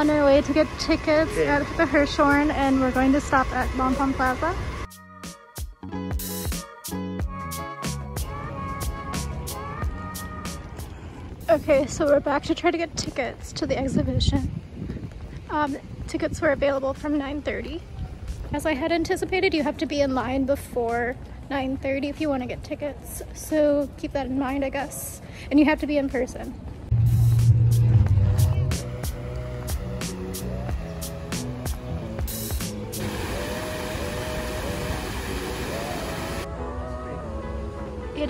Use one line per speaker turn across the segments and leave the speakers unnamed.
On our way to get tickets at the Hirshhorn and we're going to stop at Bon Bon Plaza. Okay, so we're back to try to get tickets to the exhibition. Um, tickets were available from 9.30. As I had anticipated, you have to be in line before 9.30 if you want to get tickets. So keep that in mind, I guess. And you have to be in person.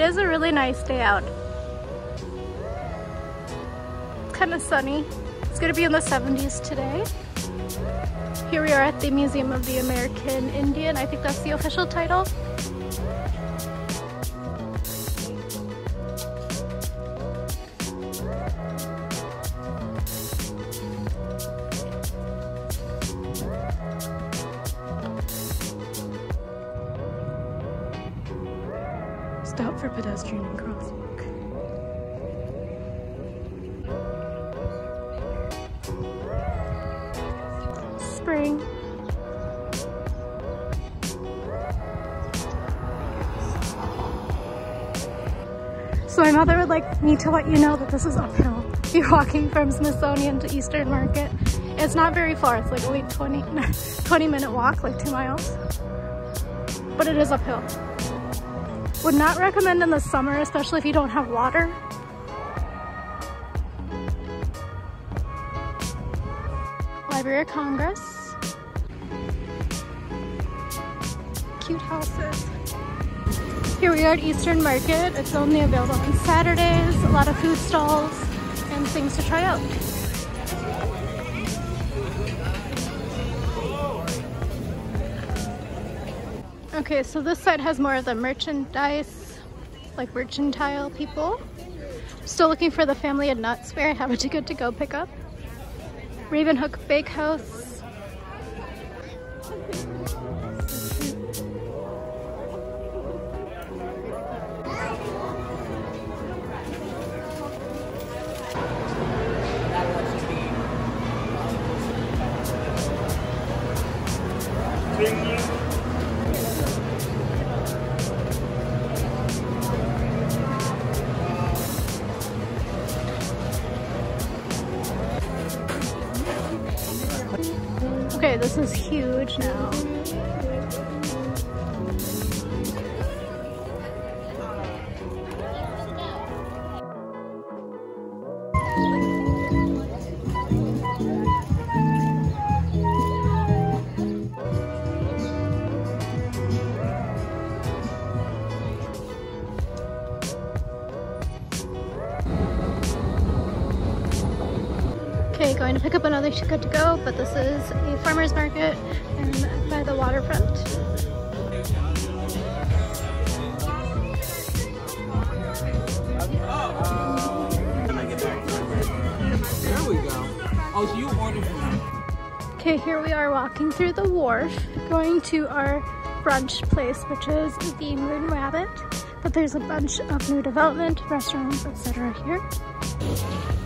It is a really nice day out. It's kind of sunny. It's gonna be in the 70s today. Here we are at the Museum of the American Indian. I think that's the official title. Stop for pedestrian and crosswalk. Spring. So my mother would like me to let you know that this is uphill. You're walking from Smithsonian to Eastern Market. It's not very far. It's like a 20, 20 minute walk, like two miles. But it is uphill. Would not recommend in the summer, especially if you don't have water. Library of Congress. Cute houses. Here we are at Eastern Market. It's only available on Saturdays. A lot of food stalls and things to try out. Okay, so this side has more of the merchandise, like mercantile people. Still looking for the family of nuts where I have a ticket to go pick up. Ravenhook Bakehouse. This is huge now. Going to pick up another ticket to go, but this is a farmer's market and by the waterfront.
There we go. Oh, so you ordered from them.
Okay, here we are walking through the wharf, going to our brunch place, which is the Moon Rabbit. But there's a bunch of new development, restaurants, etc. here.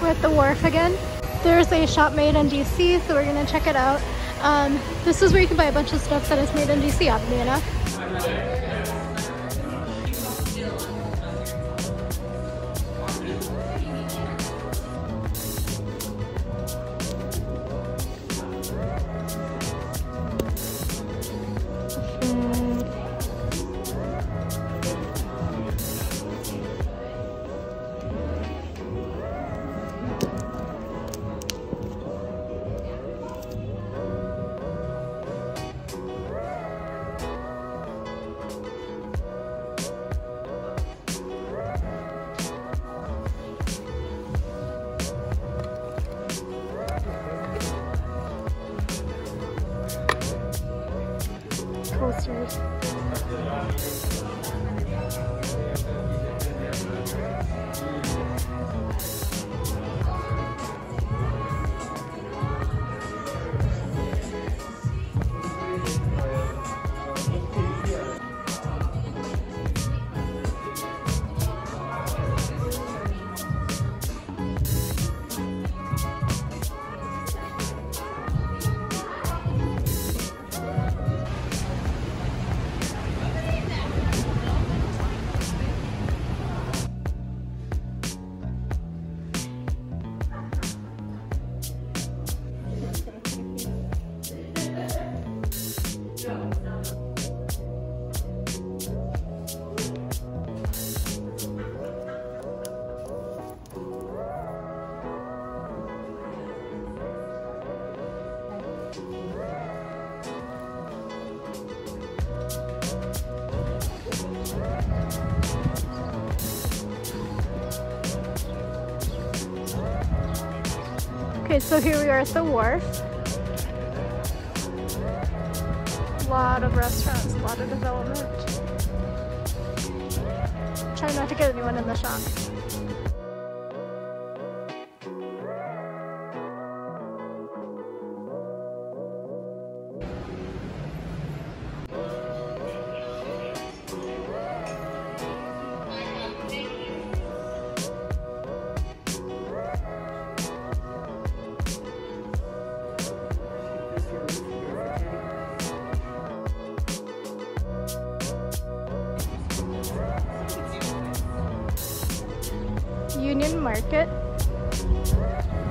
We're at the wharf again. There's a shop made in DC, so we're gonna check it out. Um, this is where you can buy a bunch of stuff that is made in DC, oddly enough. Okay, so here we are at the wharf. A lot of restaurants, a lot of development. Try not to get anyone in the shop. Union Market.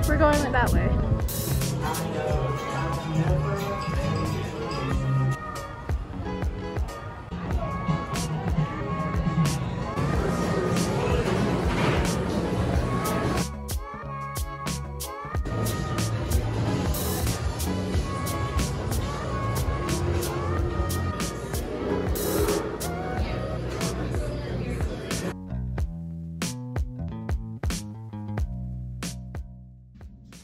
We're going that way.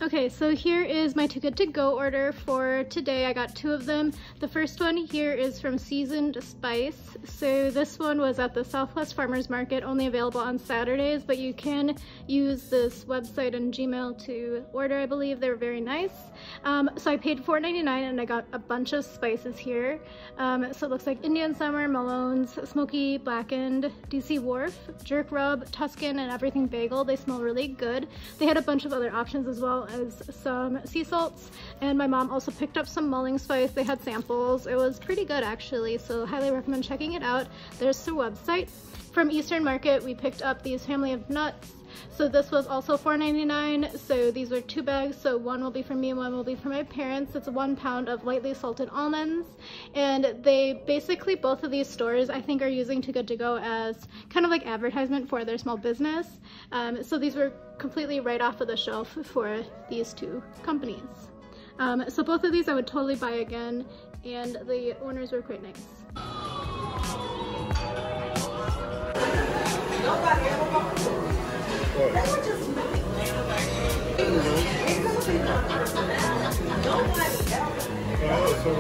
Okay, so here is my Too Good To Go order for today. I got two of them. The first one here is from Seasoned Spice. So this one was at the Southwest Farmers Market, only available on Saturdays, but you can use this website and Gmail to order, I believe. They're very nice. Um, so I paid $4.99 and I got a bunch of spices here. Um, so it looks like Indian Summer, Malone's, Smoky Blackened, DC Wharf, Jerk Rub, Tuscan, and Everything Bagel. They smell really good. They had a bunch of other options as well as some sea salts and my mom also picked up some mulling spice. They had samples. It was pretty good actually, so highly recommend checking it out. There's the website. From Eastern Market, we picked up these family of nuts. So this was also $4.99. So these are two bags. So one will be for me and one will be for my parents. It's one pound of lightly salted almonds. And they basically, both of these stores, I think are using Too Good To Go as kind of like advertisement for their small business. Um, so these were completely right off of the shelf for these two companies. Um, so both of these I would totally buy again and the owners were quite nice. So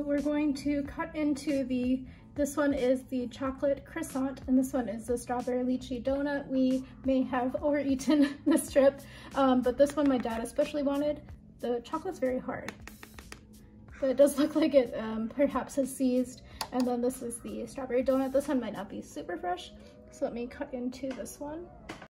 we're going to cut into the, this one is the chocolate croissant and this one is the strawberry lychee donut. We may have overeaten this trip, um, but this one my dad especially wanted. The chocolate's very hard, but it does look like it um, perhaps has seized. And then this is the strawberry donut. This one might not be super fresh. So let me cut into this one.